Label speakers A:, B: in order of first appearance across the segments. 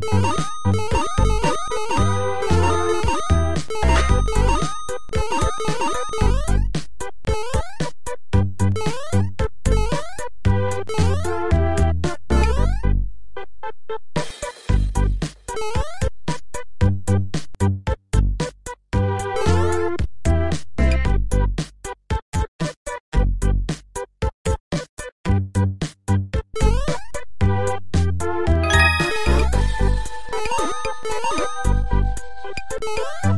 A: Thank you. you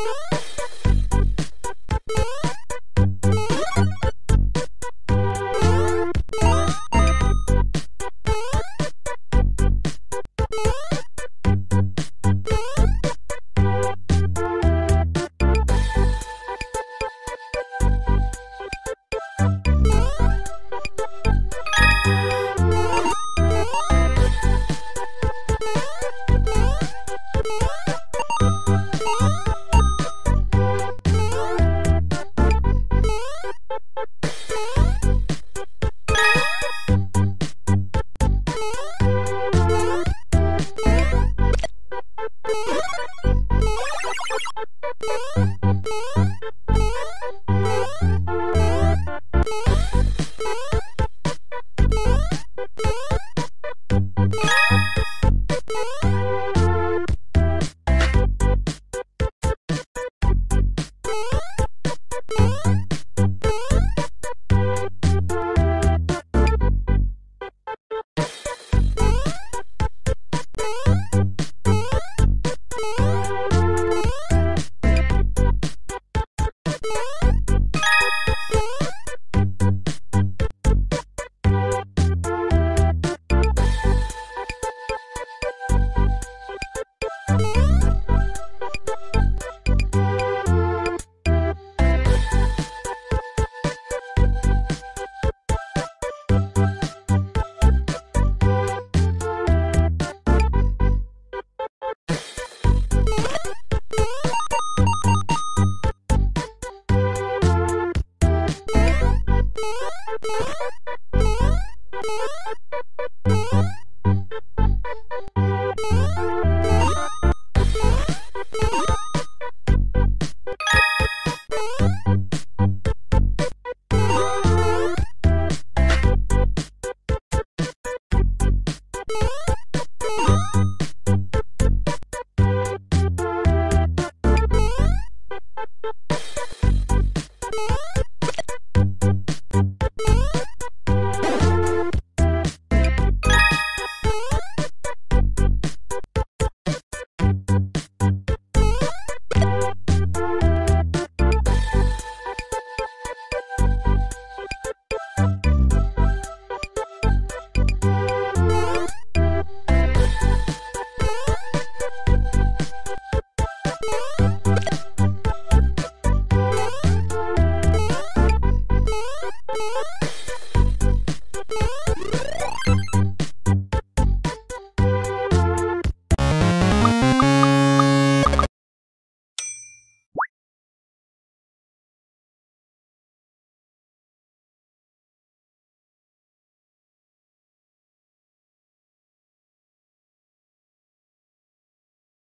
A: Oh, Bye.